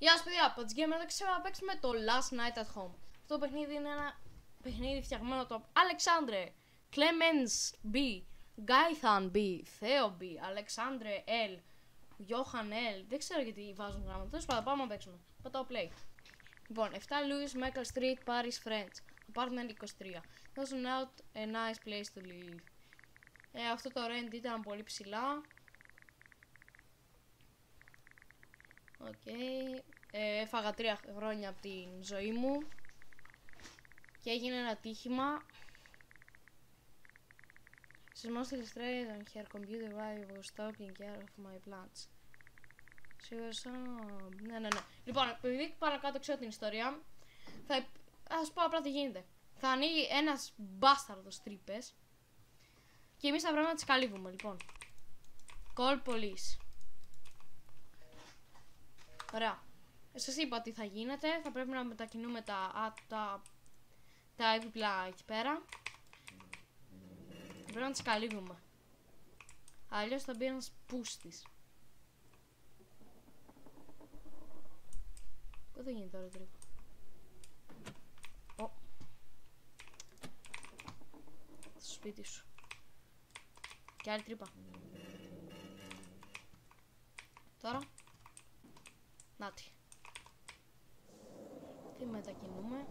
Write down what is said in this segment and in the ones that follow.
Γεια σας παιδιά, από τις Gamer εδώ ξέρω να παίξουμε το Last Night at Home. Αυτό το παιχνίδι είναι ένα παιχνίδι φτιαγμένο από Αλεξάνδρε, Clemens B, Gaithan B, Theo B, Αλεξάνδρε L, Johan L. Δεν ξέρω γιατί βάζουν γράμματα. Τέλος πάντων, πάμε να παίξουμε. Πατάω play. Λοιπόν, 7 Louis Michael Street, Paris, French. Apartment 23. Doesn't out a nice place to live. Ε, αυτό το rent ήταν πολύ ψηλά. OK. Okay. Ε, έφαγα τρία χρόνια από την ζωή μου. Και έγινε ένα ατύχημα. She's mostly straight on her computer while I was taking care of my plants. She was so... Ναι, ναι, ναι. Λοιπόν, επειδή πάνω κάτω ξέρω την ιστορία, θα σας πω απλά τι γίνεται. Θα ανοίγει ένας μπάσταρδος τρύπες και εμείς θα πρέπει να τις καλύβουμε, λοιπόν. Call police. Ωραία. Σας είπα τι θα γίνεται. Θα πρέπει να μετακινούμε τα, τα, τα έπιπλα εκεί πέρα. Πρέπει να τις καλύβουμε. Αλλιώς θα μπει ένας πούστης. Πού θα γίνει τώρα τρύπα. Ω. Στο σπίτι σου. Και άλλη τρύπα. Τώρα. Νάτι. Τι μετακινούμε.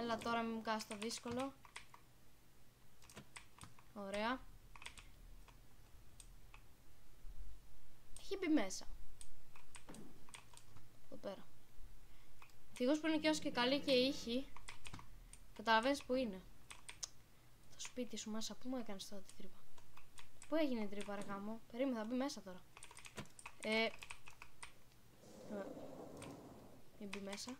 Έλα τώρα μην μου κάνεις το δύσκολο. Ωραία. Έχει μπει μέσα. Εδώ πέρα. Ευτυχώς που είναι και όσο και καλή και ήχη. Καταλαβαίνεις που είναι. Το σπίτι σου μέσα. Πού μου έκανες τώρα τη τρύπα. Πού έγινε η τρύπα ρε γάμο; Περίμενε θα μπει μέσα τώρα. Ε... Μην μπει μέσα.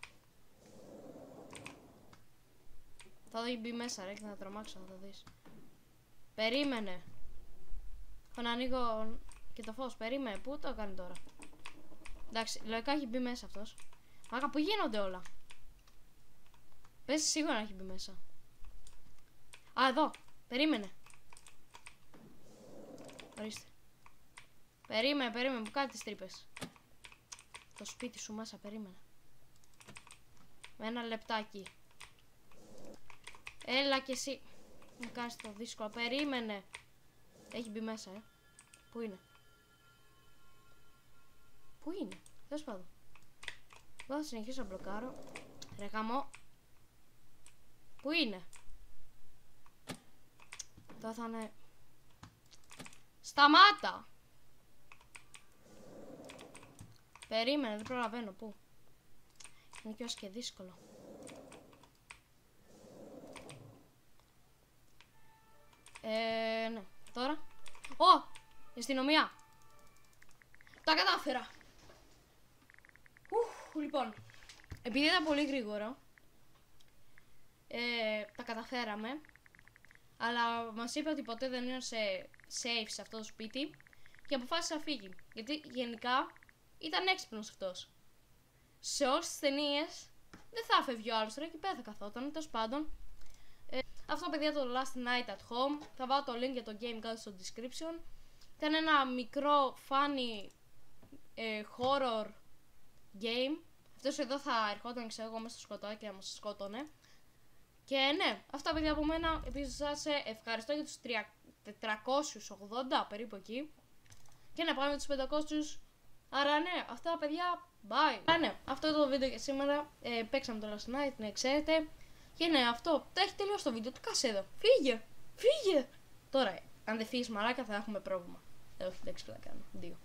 Θα δει μπει μέσα ρε και θα τρομάξω θα το δεις. Περίμενε. Έχω να ανοίγω και το φως. Περίμενε. Πού το κάνει τώρα; Εντάξει, λογικά έχει μπει μέσα αυτός. Μάκα, πού γίνονται όλα; Πες σίγουρα να έχει μπει μέσα. Α, εδώ. Περίμενε. Ορίστε. Περίμενε, περίμενε. Μου κάνει τις τρύπες. Το σπίτι σου μέσα, περίμενε. Με ένα λεπτάκι. Έλα κι εσύ. Μου κάνεις το δύσκολο. Περίμενε. Έχει μπει μέσα, ε. Πού είναι; Πού είναι; Τέλος πάντων. Εγώ θα συνεχίσω να μπλοκάρω. Ρε γαμό. Πού είναι; Τώρα θα είναι... Σταμάτα! Περίμενε, δεν προλαβαίνω. Πού. Είναι και όσο και δύσκολο. Ε, ναι. Τώρα. Ω! Η αστυνομία. Τα κατάφερα. Ουφ, λοιπόν. Επειδή ήταν πολύ γρήγορο. Ε, τα καταφέραμε. Αλλά μας είπε ότι ποτέ δεν είναι σε safe σε αυτό το σπίτι. Και αποφάσισε να φύγει. Γιατί γενικά ήταν έξυπνος αυτός. Σε όλε τι ταινίες δεν θα έφευγε ο άλλος τώρα εκεί πέρα θα καθόταν. Τέλος πάντων, ε, αυτό παιδιά το Last Night at Home. Θα βάλω το link για το game κάτω στο description. Ήταν ένα μικρό funny ε, horror game. Αυτός εδώ θα ερχόταν ξέρω εγώ μέσα στο σκοτάκι και να μα σκότωνε. Και ναι, αυτά παιδιά από μένα. Επίσης σας ευχαριστώ για τους 480 περίπου εκεί. Και να πάμε τους 500 Άρα ναι, αυτά παιδιά, bye. Άρα ναι, αυτό το βίντεο για σήμερα. Ε, παίξαμε το Last Night, ναι, ξέρετε. Και ναι, αυτό. Τα έχει τελειώσει το βίντεο. Τι κάσε εδώ. Φύγε, φύγε. Τώρα, αν δεν φύγεις μαλάκα θα έχουμε πρόβλημα. Ε, όχι, δεν ξέρω τι κάνω. Δύο.